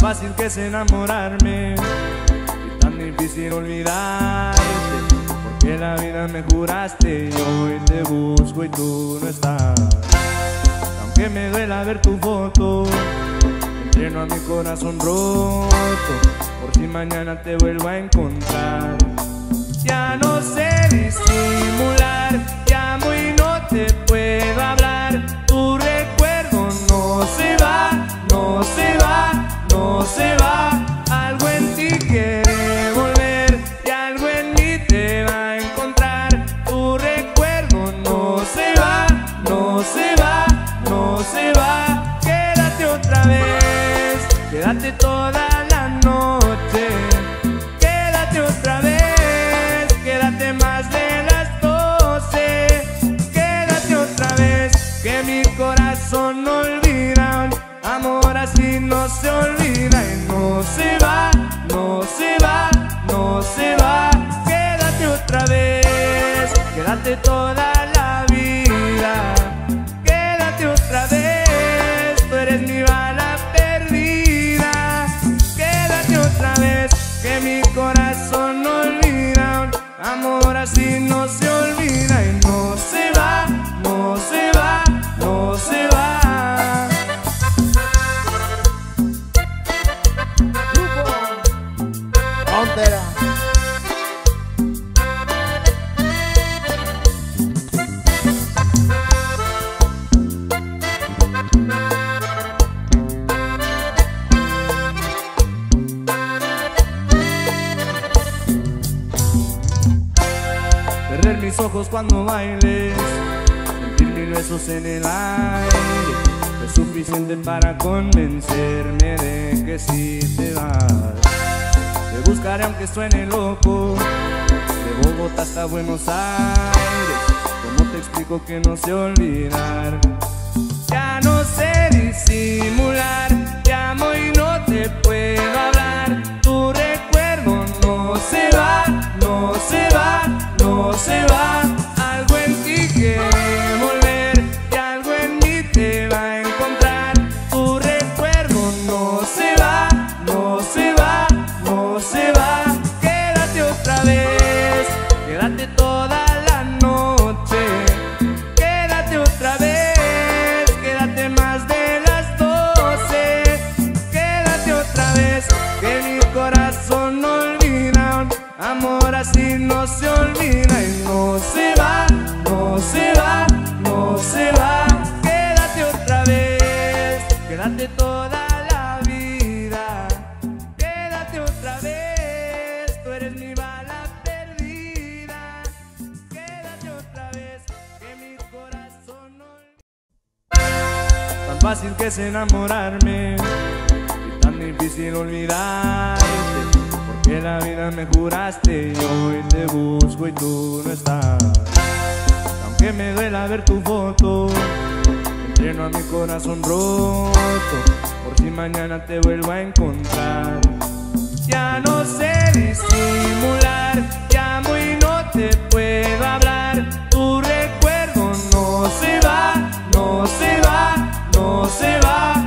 fácil que es enamorarme y tan difícil olvidarte. Porque la vida me juraste y hoy te busco y tú no estás. Aunque me duela ver tu foto, entreno a mi corazón roto. Por si mañana te vuelvo a encontrar. Ya no sé disimular, llamo y no te puedo hablar. Tu recuerdo no se va, no se va, no se quédate toda la vida. Quédate otra vez, tú eres mi bala perdida. Quédate otra vez, que mi corazón no olvida. Amor así no se olvida cuando bailes, sentir mil besos en el aire, es suficiente para convencerme de que si te vas. Te buscaré aunque suene loco, de Bogotá hasta Buenos Aires. ¿Cómo te explico que no sé olvidar? Ya no sé disimular, llamo y no te puedo hablar. Tu recuerdo no se va, no se va, no se va. Algo en fácil que es enamorarme y tan difícil olvidarte. Porque la vida me juraste y hoy te busco y tú no estás. Aunque me duela ver tu foto, entreno a mi corazón roto. Por si mañana te vuelvo a encontrar. Ya no sé disimular, llamo y no te puedo hablar. No se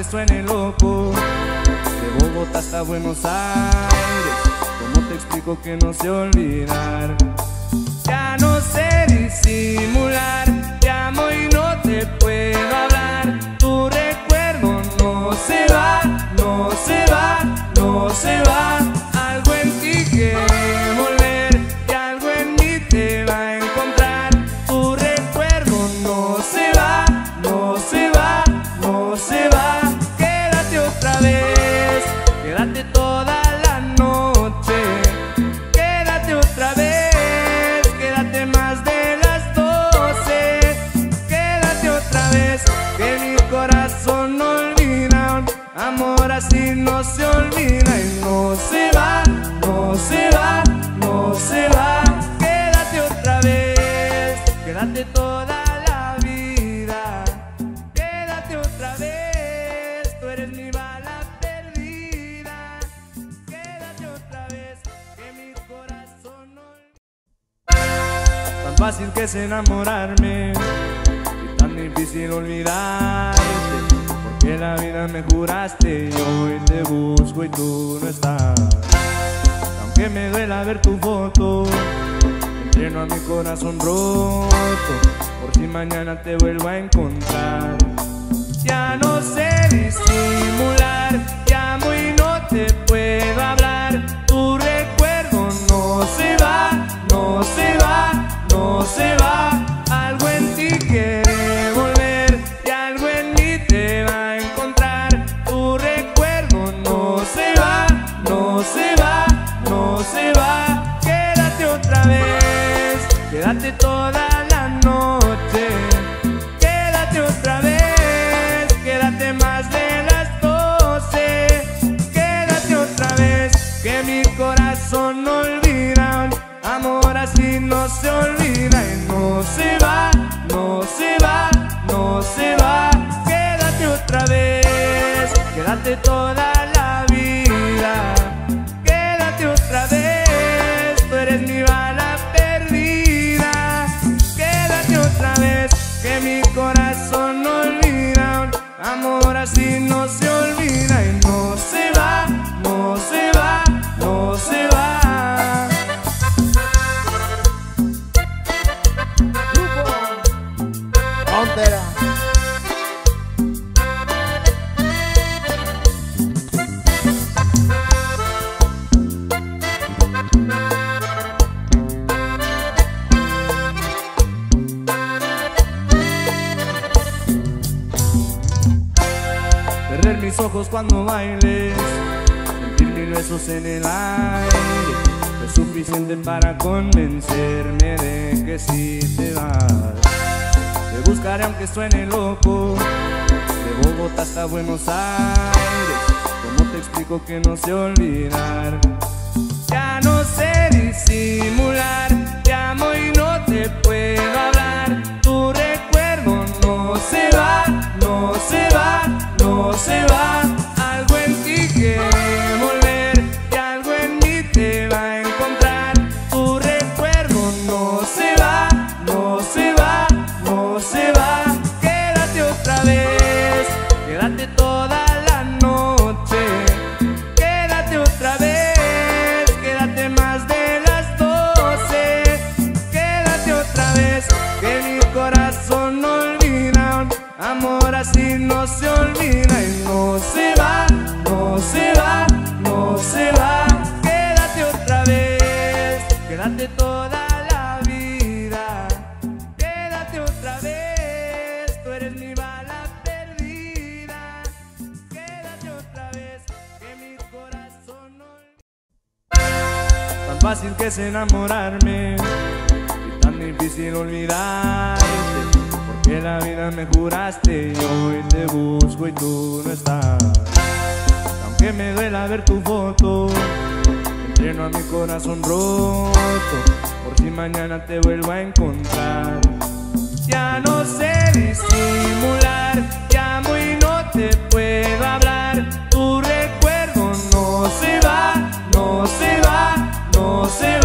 que suene loco. De Bogotá hasta Buenos Aires. ¿Cómo te explico que no sé olvidar? Ya no sé disimular. fácil que es enamorarme. Y tan difícil olvidarte Porque la vida me juraste. Y hoy te busco y tú no estás. Aunque me duela ver tu foto Lleno a mi corazón roto. Por si mañana te vuelvo a encontrar. Ya no sé disimular Ya muy no te puedo hablar. sei lá. toda mis ojos cuando bailes. Sentir mis besos en el aire No es suficiente para convencerme de que si sí te vas. Te buscaré aunque suene loco De Bogotá hasta Buenos Aires. ¿Cómo te explico que no sé olvidar? Ya no sé disimular Te amo y no te puedo hablar. Tu recuerdo no se va, no se va se va. fácil que es enamorarme. Y tan difícil olvidarte Porque la vida me juraste. Y hoy te busco y tú no estás. Aunque me duela ver tu foto Lleno a mi corazón roto. Por si mañana te vuelvo a encontrar. Ya no sé disimular Te amo y no te puedo hablar. Tu recuerdo no se va. você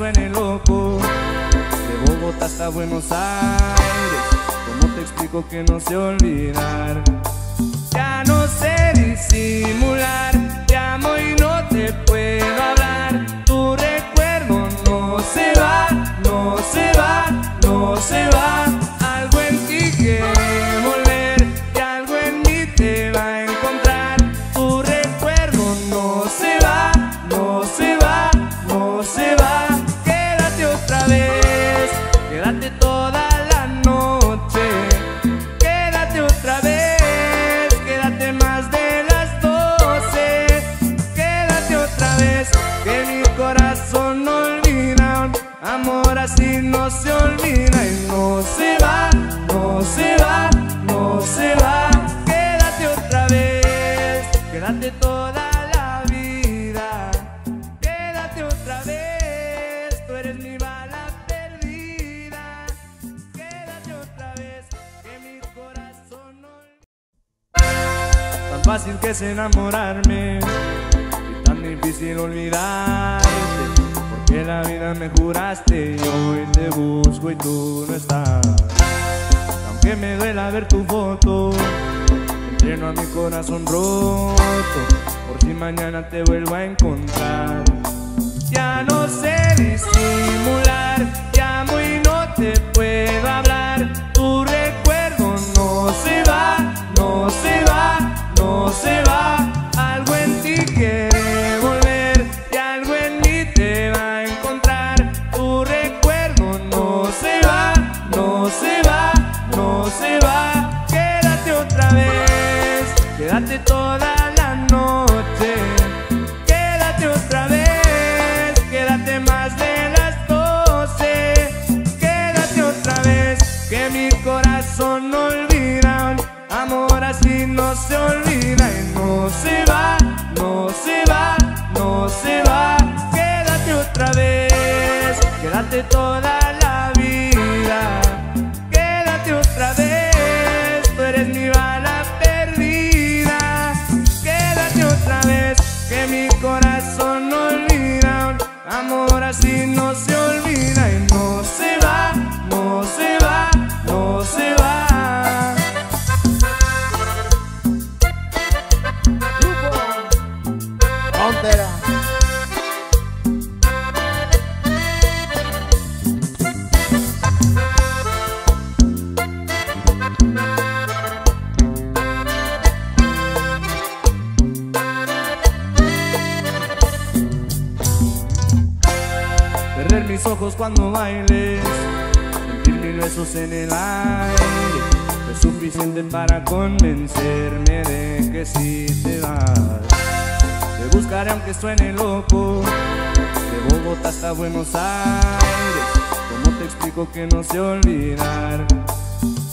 suene loco. De Bogotá hasta Buenos Aires. ¿Cómo te explico que no sé olvidar? Ya no sé disimular. Fácil que es enamorarme y tan difícil olvidarte. Porque la vida me juraste y hoy te busco y tú no estás. Aunque me duela ver tu foto, entreno a mi corazón roto. Por si mañana te vuelvo a encontrar. Ya no sé disimular, llamo y no te puedo hablar. No se otra vez, quédate toda la vida. Quédate otra vez, tú eres mi bala perdida. Quédate otra vez, que mi corazón no olvida. Amor así no se cuando bailes, sentir mil besos en el aire. Es suficiente para convencerme de que si te vas. Te buscaré aunque suene loco, de Bogotá hasta Buenos Aires. ¿Cómo te explico que no sé olvidar?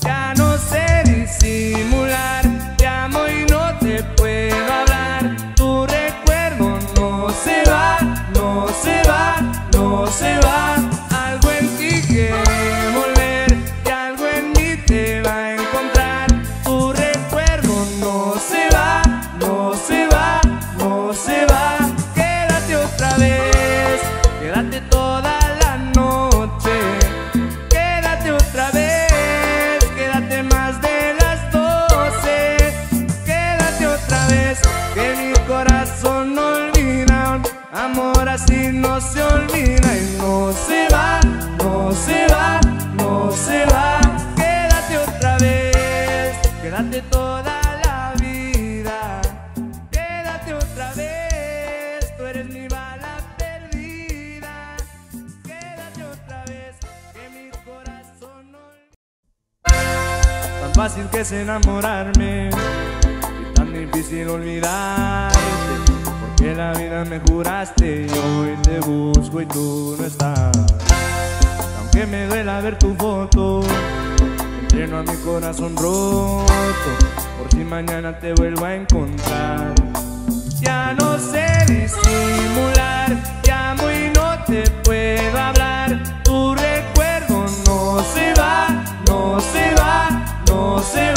Ya no sé disimular, llamo y no te puedo hablar. Tu recuerdo no se va, no se va, no se va. Quédate toda la vida. Quédate otra vez, tú eres mi bala perdida. Quédate otra vez, que mi corazón no Tan fácil que es enamorarme y tan difícil olvidarte. Porque la vida me juraste y hoy te busco y tú no estás. Aunque me duela ver tu foto, entreno a mi corazón roto. Por si mañana te vuelvo a encontrar. Ya no sé disimular, llamo y no te puedo hablar. Tu recuerdo no se va, no se va, no se va.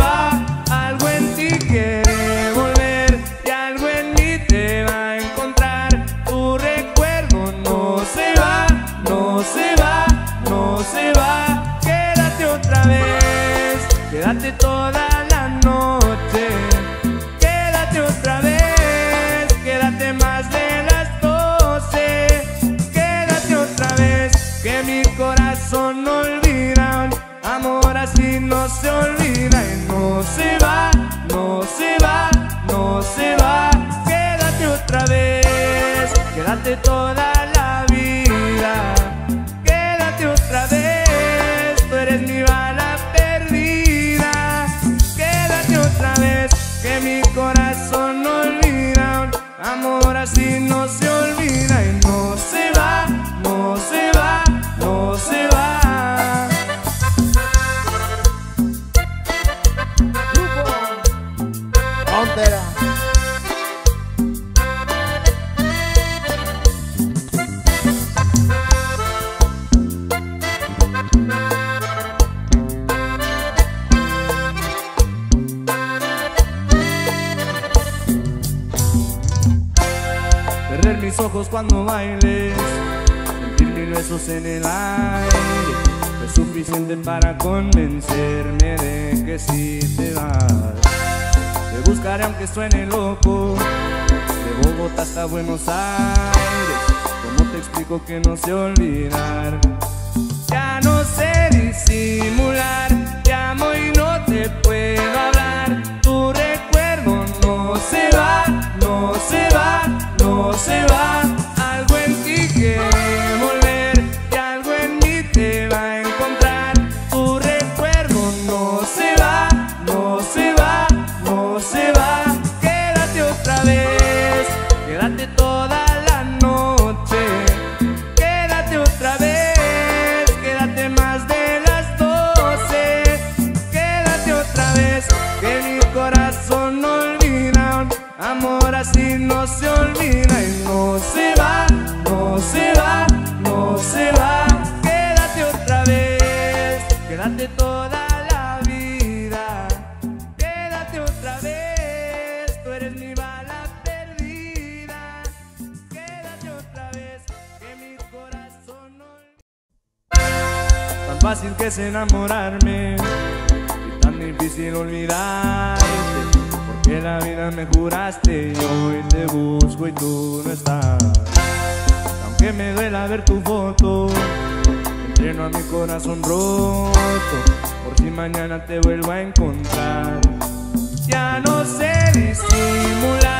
Quédate toda cuando bailes. Sentir mis besos en el aire No es suficiente para convencerme de que si te vas. Te buscaré aunque suene loco De Bogotá hasta Buenos Aires. ¿Cómo te explico que no sé olvidar? Ya no sé disimular Te amo y no te puedo se. que es enamorarme. Y tan difícil olvidarte Porque la vida me juraste y hoy te busco y tú no estás. Aunque me duela ver tu foto Lleno a mi corazón roto Por si mañana te vuelvo a encontrar. Ya no sé disimular.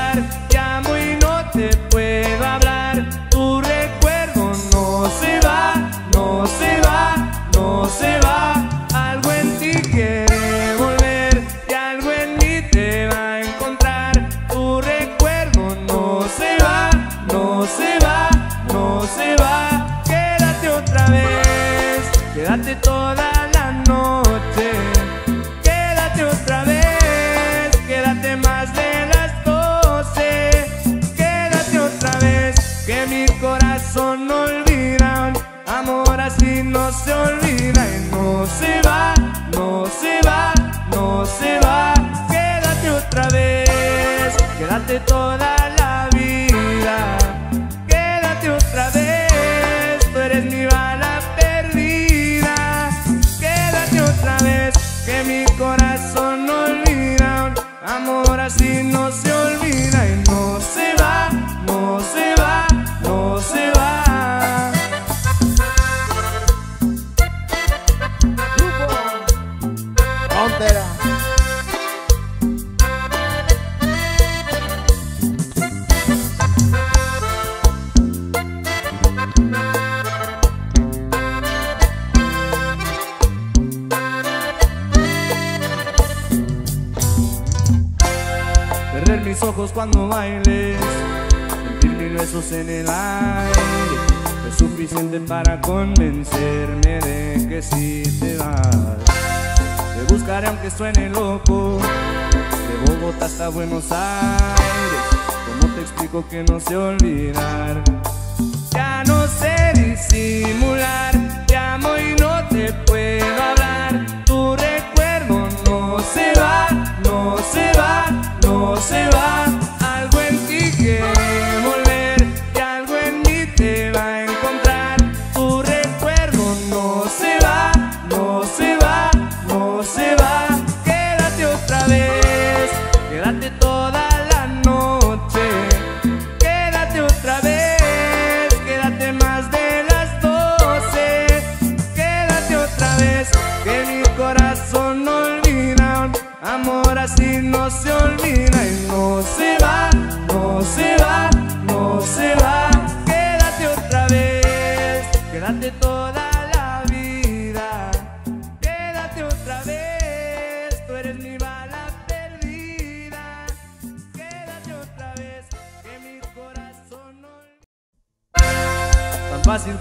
você vai.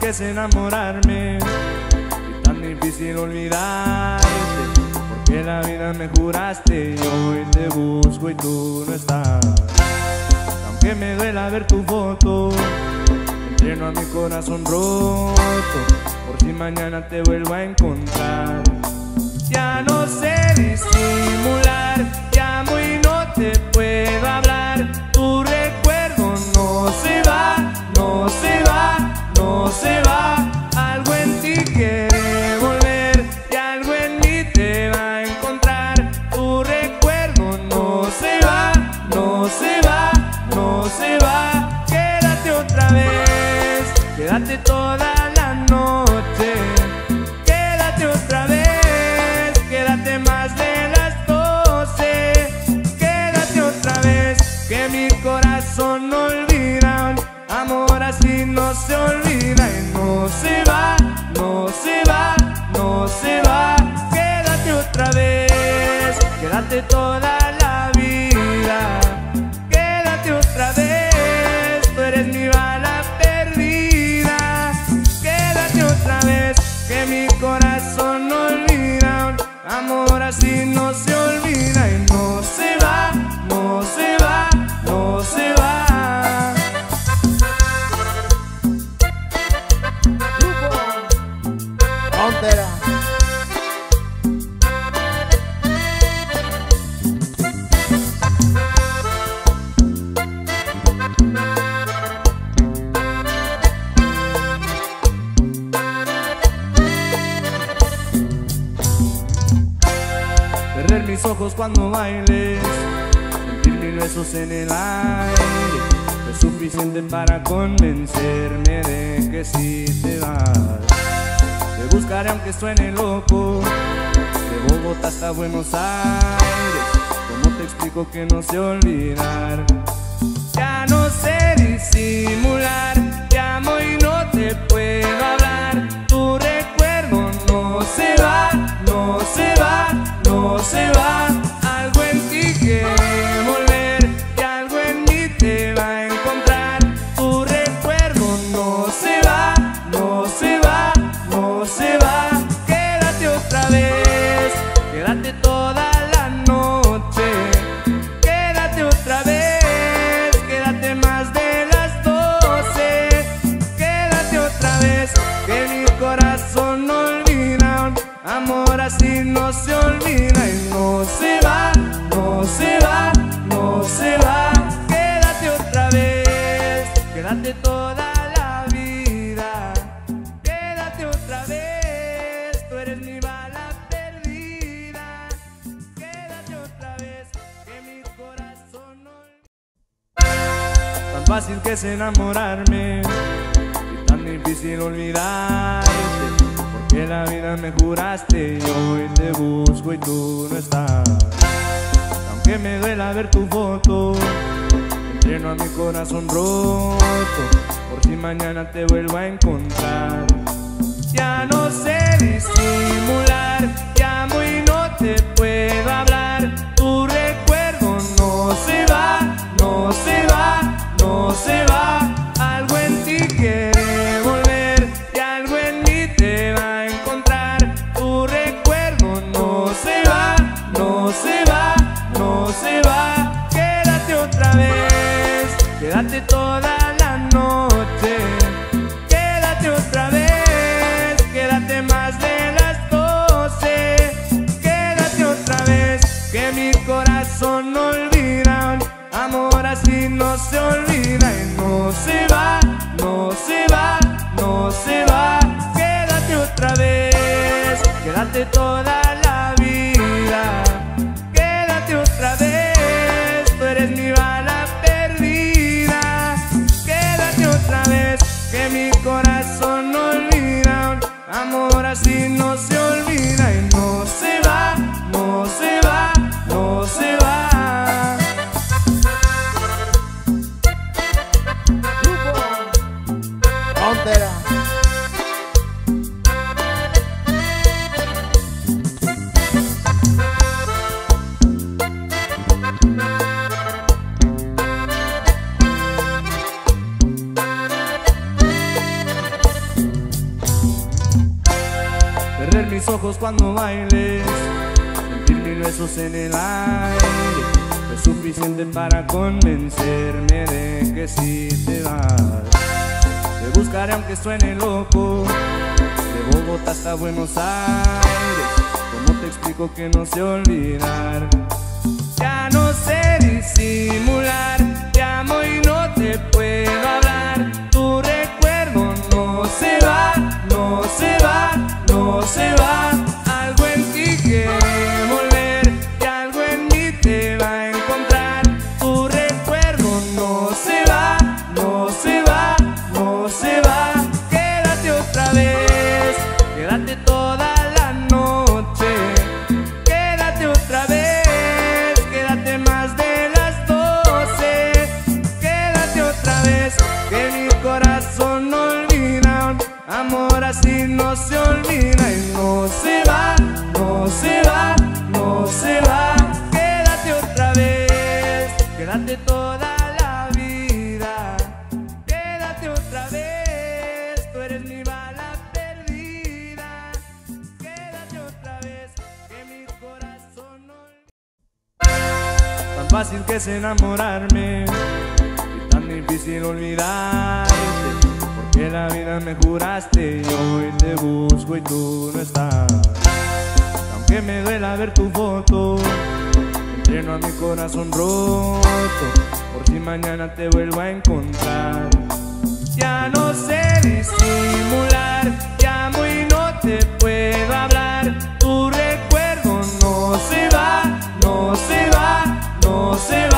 es enamorarme. Y tan difícil olvidarte Porque la vida me juraste y hoy te busco y tú no estás. Aunque me duela ver tu foto Entreno a mi corazón roto Por si mañana te vuelvo a encontrar. Ya no sé disimular Llamo y no te puedo hablar Tu recuerdo no se va, no se va no se va, algo en ti quiere volver y algo en mí te va a encontrar. Tu recuerdo no se va, no se va, no se va. Quédate otra vez, quédate toda la noche. Quédate otra vez, quédate más de las doce. Quédate otra vez, que mi corazón no olvida amor así no se olvida se va, no se va, no se va. Quédate otra vez, quédate toda Buenos Aires. ¿Cómo te explico que no sé olvidar? Ya no sé disimular, quédate toda la vida. Quédate otra vez, tú eres mi bala perdida. Quédate otra vez, que mi corazón no Tan fácil que es enamorarme y tan difícil olvidarte. Porque la vida me juraste y hoy te busco y tú no estás. Aunque me duela ver tu foto, entreno a mi corazón roto. Por si mañana te vuelvo a encontrar. Ya no sé disimular, te amo y no te puedo hablar. Tu recuerdo no se va, no se va, no se va. Quédate toda cuando bailes, sentir mil besos en el aire, es suficiente para convencerme de que si te vas. Te buscaré aunque suene loco, de Bogotá hasta Buenos Aires. ¿Cómo te explico que no sé olvidar? Ya no sé disimular, que es enamorarme. Y tan difícil olvidarte Porque la vida me juraste y hoy te busco y tú no estás. Aunque me duela ver tu foto Lleno a mi corazón roto Por si mañana te vuelvo a encontrar. Ya no sé disimular Ya muy no te puedo hablar você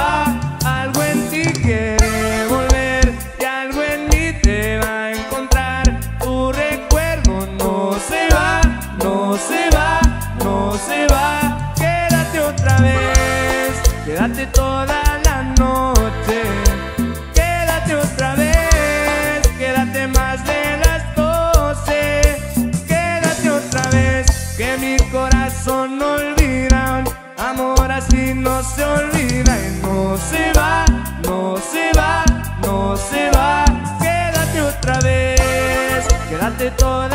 de todas.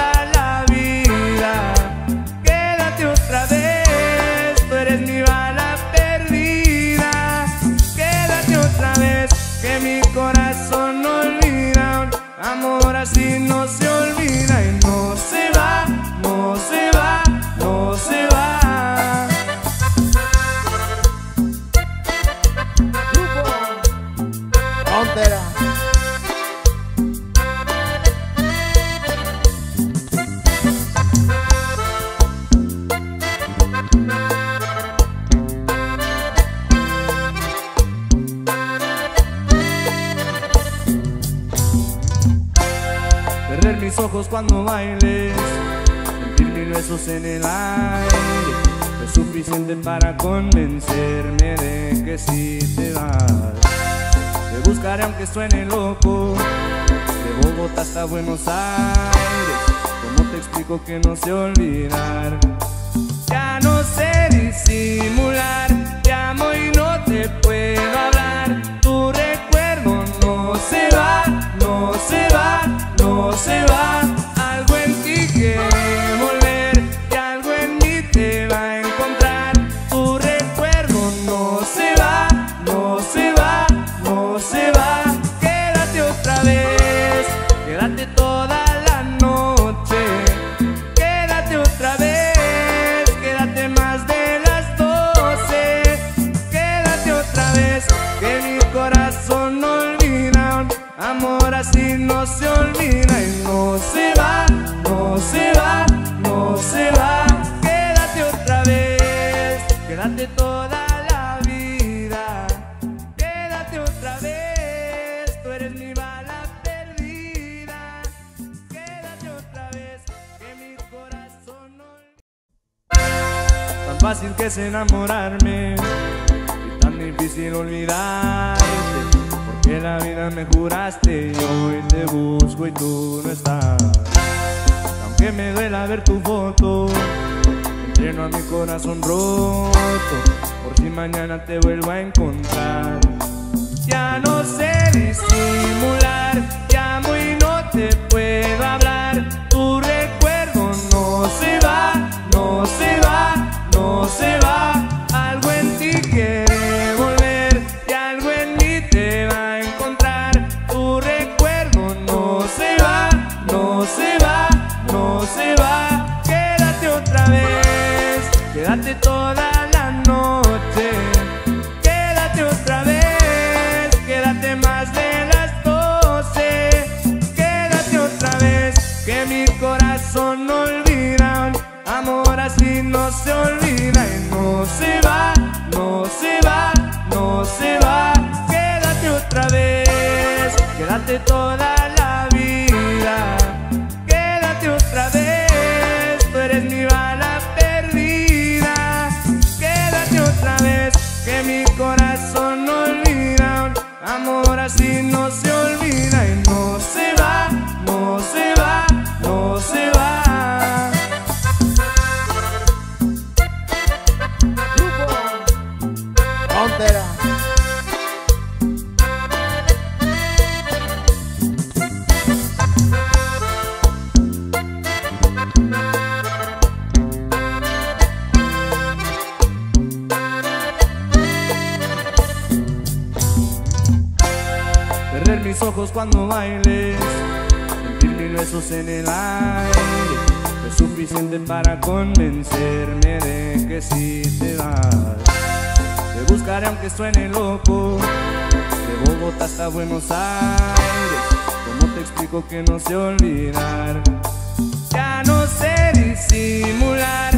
cuando bailes Sentir mis besos en el aire Es suficiente para convencerme de que si sí te vas Te buscaré aunque suene loco De Bogotá hasta Buenos Aires ¿Cómo te explico que no sé olvidar? de toda suene loco, de Bogotá hasta Buenos Aires. ¿Cómo te explico que no sé olvidar? Ya no sé disimular,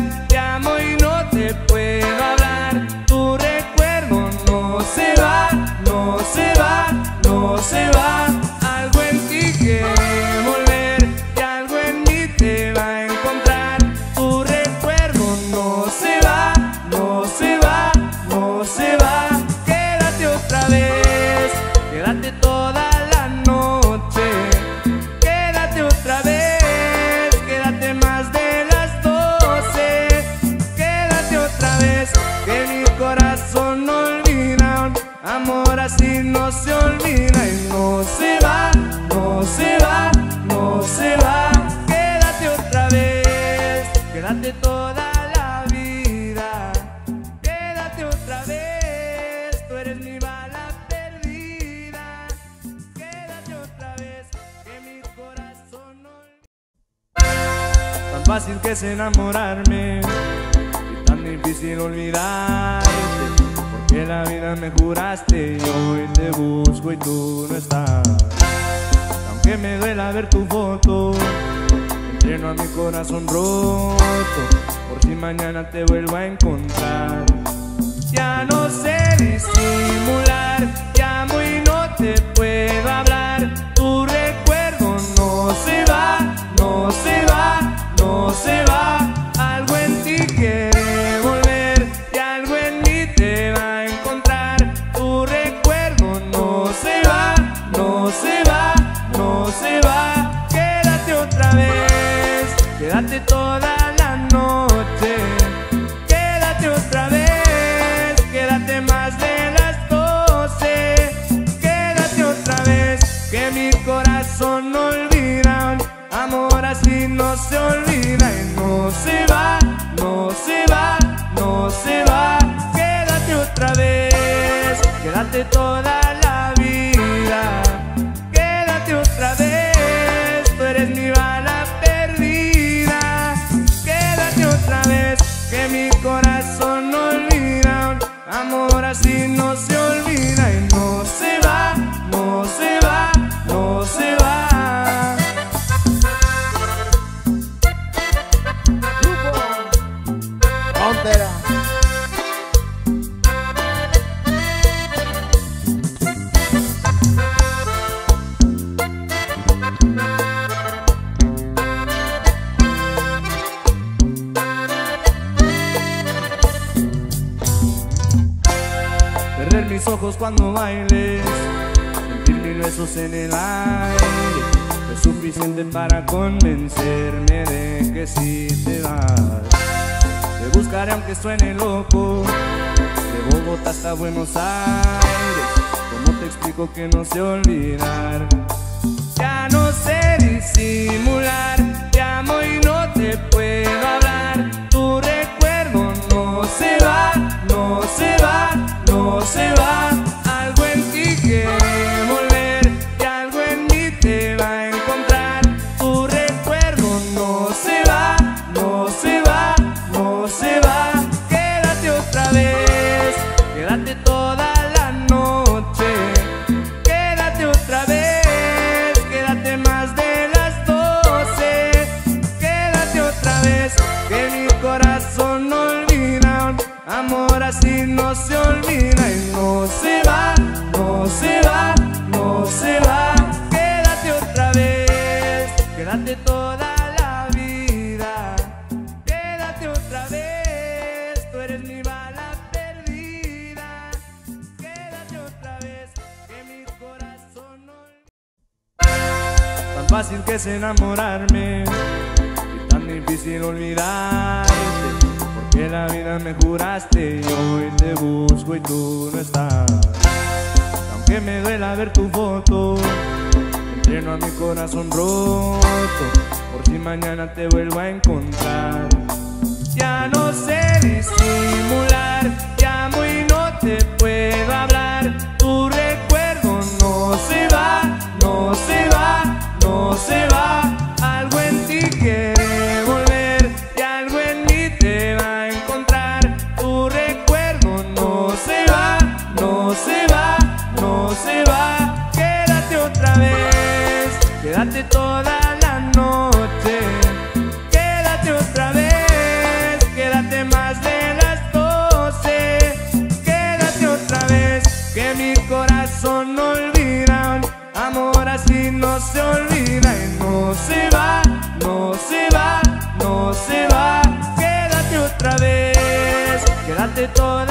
se olvida y no se va, no se va, no se va. Quédate otra vez, quédate toda la vida. Quédate otra vez, tú eres mi bala perdida. Quédate otra vez, que mi corazón no Tan fácil que es enamorarme y tan difícil olvidarte. Porque la vida me juraste y hoy te busco y tú no estás. Aunque me duela ver tu foto, entreno a mi corazón roto. Por si mañana te vuelvo a encontrar. Ya no sé disimular, te amo y no te puedo hablar. Tu recuerdo no se va, no se va, no se va. Algo en ti Frontera. Perder mis ojos cuando bailes, sentir mil besos en el aire. Es suficiente para convencerme de que si te vas. Buscaré aunque suene loco, de Bogotá hasta Buenos Aires. ¿Cómo te explico que no sé olvidar? Ya no sé disimular, te amo y no te puedo enamorarme y tan difícil olvidarte. Porque la vida me juraste y hoy te busco y tú no estás. Aunque me duela ver tu foto, entreno a mi corazón roto. Por si mañana te vuelvo a encontrar. Ya no sé disimular, te amo y no te puedo hablar. Tu recuerdo no se va, no se va. de todas.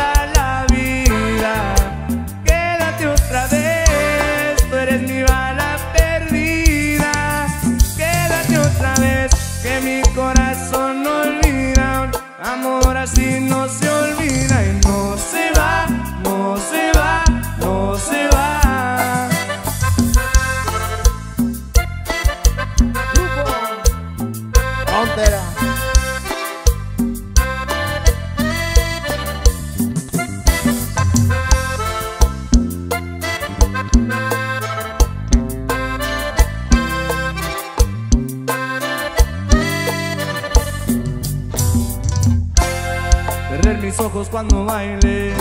cuando bailes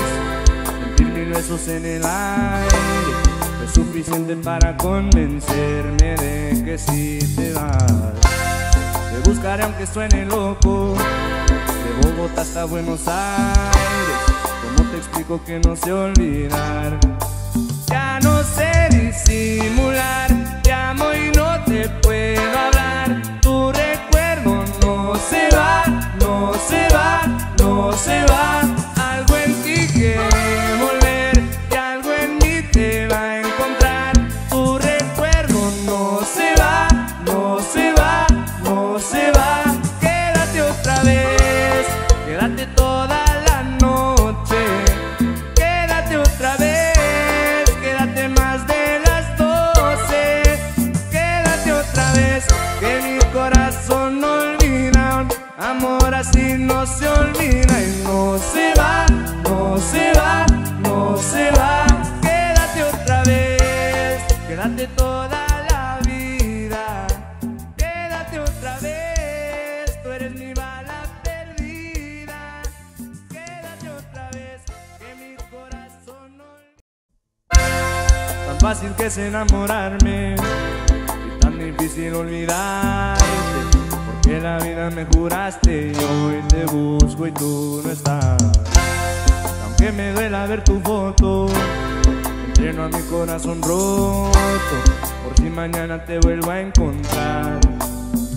Sentir mis besos en el aire es suficiente para convencerme de que si te vas. Te buscaré aunque suene loco De Bogotá hasta Buenos Aires. ¿Cómo te explico que no sé olvidar? Ya no sé disimular Te amo y no te puedo hablar. Tu recuerdo no se va, no se va, no se va. yeah. fácil que es enamorarme. Y tan difícil olvidarte Porque la vida me juraste y hoy te busco y tú no estás. Aunque me duela ver tu foto Entreno a mi corazón roto Por si mañana te vuelvo a encontrar.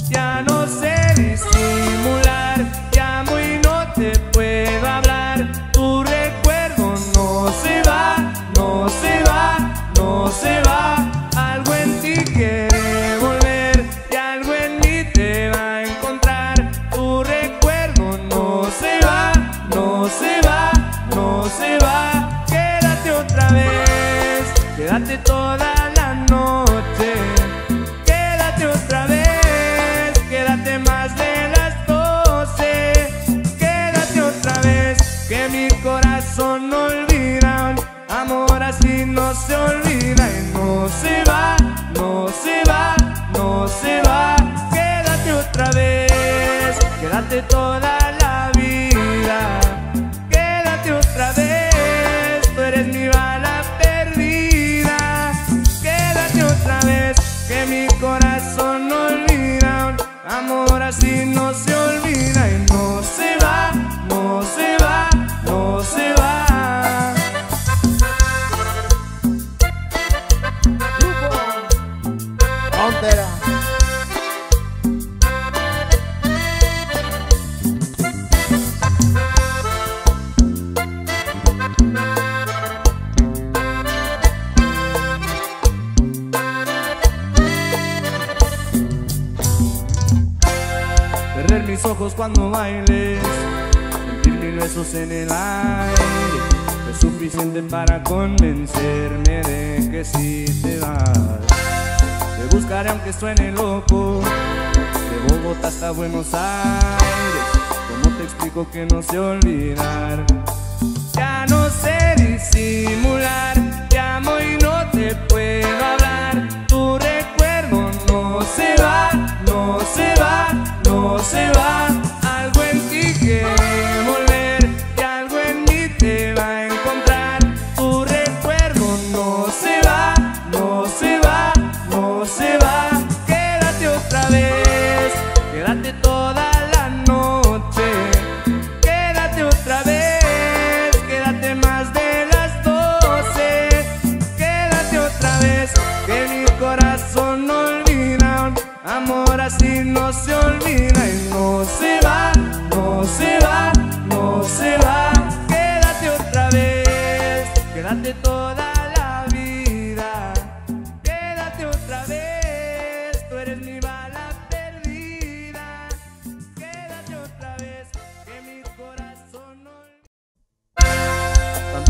Ya no sé disimular Llamo y no te puedo hablar Tu recuerdo no se va. você vai.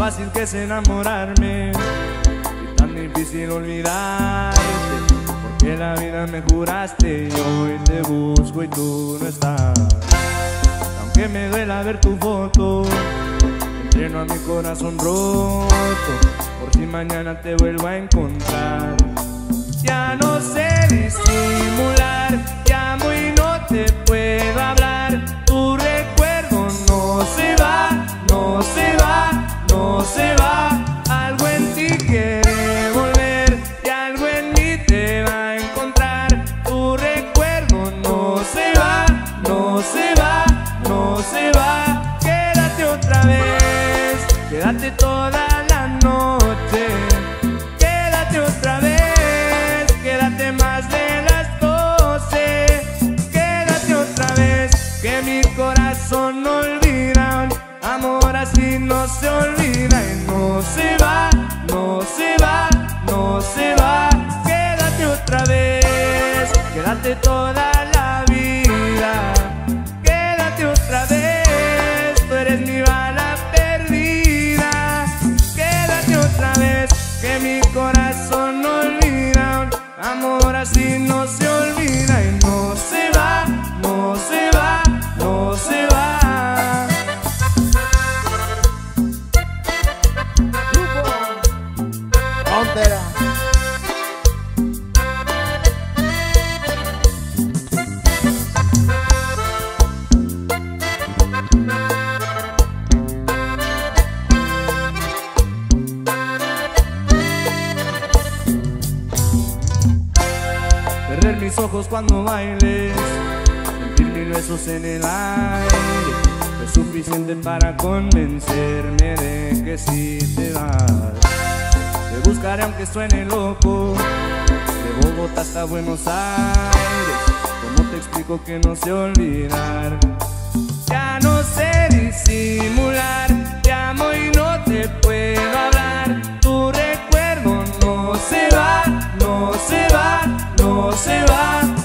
Fácil que es enamorarme y tan difícil olvidarte. Porque la vida me juraste y hoy te busco y tú no estás. Aunque me duela ver tu foto, entreno a mi corazón roto. Por si mañana te vuelvo a encontrar. Ya no sé disimular, llamo y no te puedo hablar. Tu recuerdo no se va, no se va, no se va. Algo en ti vez, quédate toda bailes, sentir mil besos en el aire, es suficiente para convencerme de que si te vas. Te buscaré aunque suene loco, de Bogotá hasta Buenos Aires. ¿Cómo te explico que no sé olvidar? Ya no sé disimular, llamo y no te puedo hablar. Tu recuerdo no se va, no se va, no se va.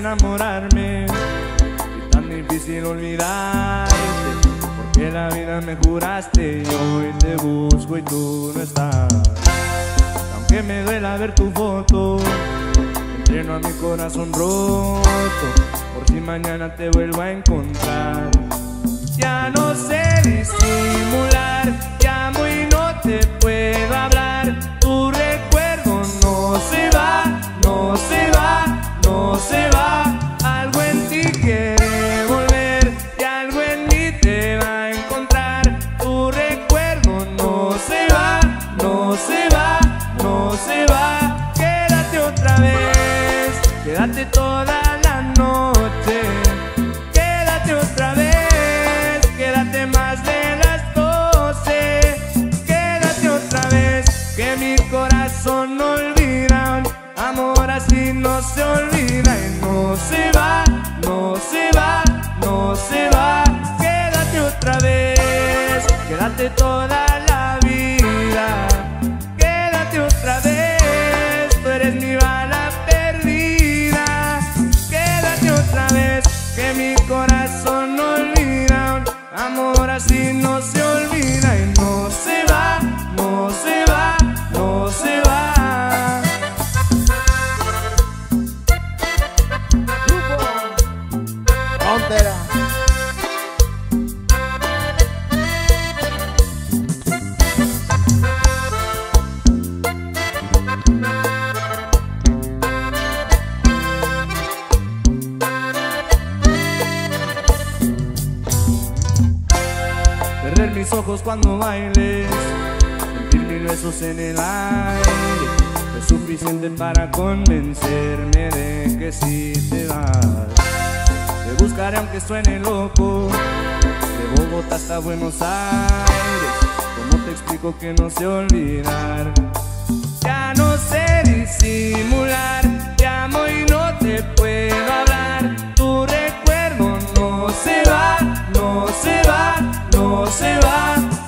Enamorarme y tan difícil olvidarte. Porque la vida me juraste y hoy te busco y tú no estás. Aunque me duela ver tu foto, entreno a mi corazón roto. Por si mañana te vuelvo a encontrar. Ya no sé disimular, llamo y no te puedo hablar. Se va. Vez, quédate toda cuando bailes, sentir mil besos en el aire, es suficiente para convencerme de que si te vas. Te buscaré aunque suene loco, de Bogotá hasta Buenos Aires, ¿cómo te explico que no sé olvidar? Ya no sé disimular, te amo y no te puedo hablar, tu recuerdo no se va, no se va, no se va,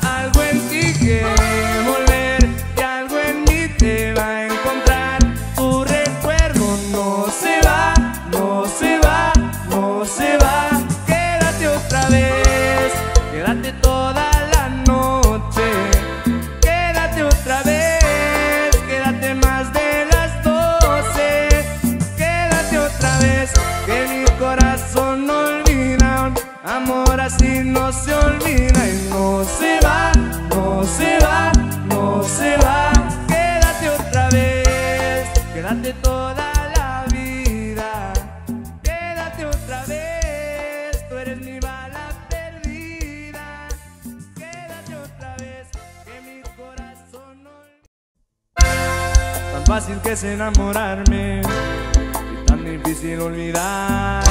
fácil que es enamorarme y tan difícil olvidarte.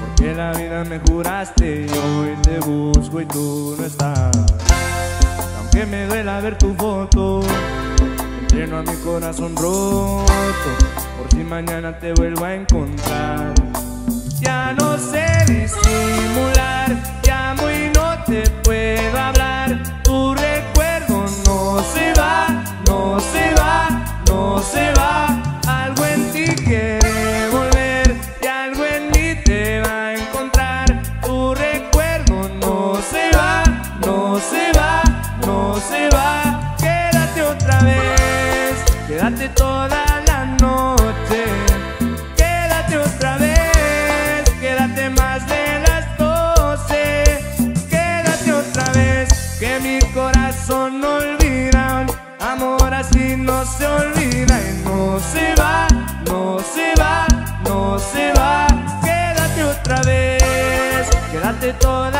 Porque la vida me juraste y hoy te busco y tú no estás. Aunque me duela ver tu foto, entreno a mi corazón roto. Por si mañana te vuelvo a encontrar. Ya no sé disimular, llamo y no te puedo hablar. Tu recuerdo no se va, no se va, no se va. Algo en ti quiere volver y algo en mí te va a encontrar. Tu recuerdo no se va, no se va, no se va. Se va, no se va, no se va. Quédate otra vez, quédate toda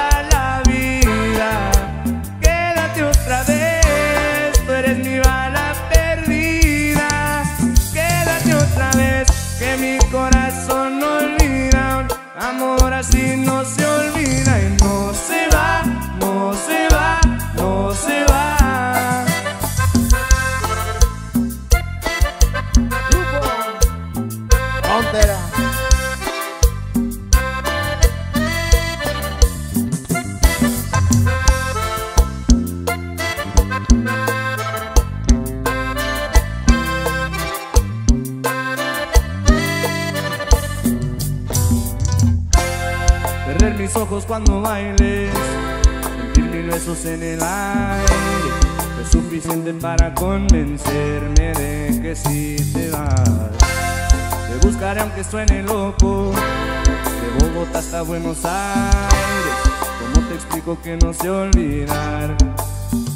suene loco, de Bogotá hasta Buenos Aires, ¿cómo te explico que no sé olvidar?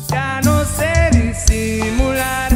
Ya no sé disimular,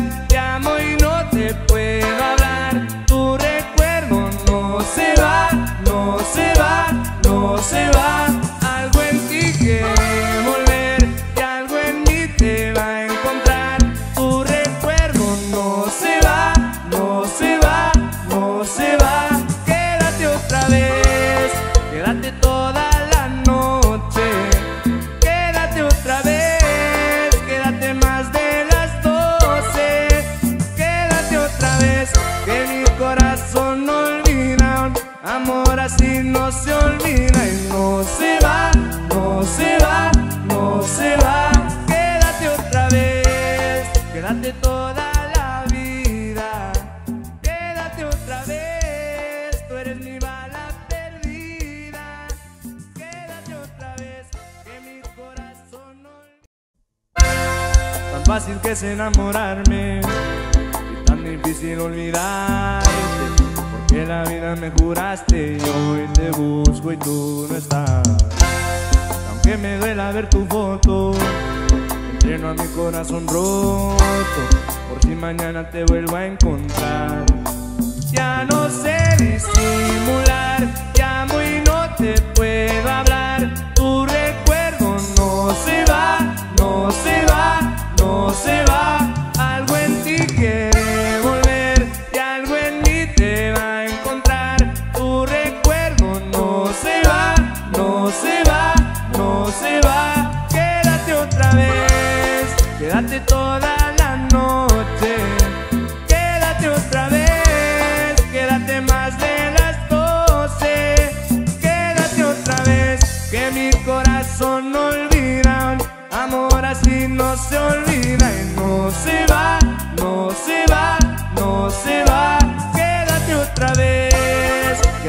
que es enamorarme y tan difícil olvidarte. Porque la vida me juraste y hoy te busco y tú no estás. Aunque me duela ver tu foto, entreno a mi corazón roto. Por si mañana te vuelvo a encontrar. Ya no sé disimular, llamo y no te puedo hablar. Tu recuerdo no se va, no se va, algo en ti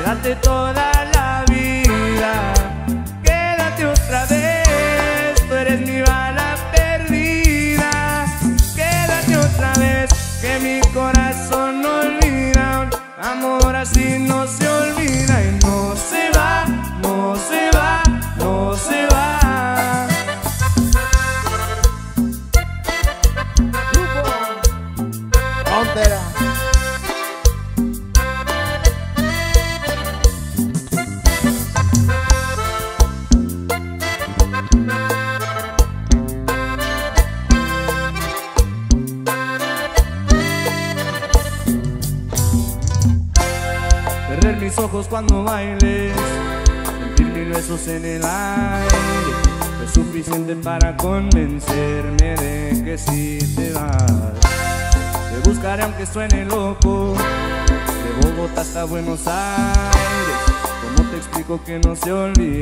quédate toda la vida, quédate otra vez, tú eres mi bala perdida, quédate otra vez, que mi corazón no olvida, amor así no se que no se olvide.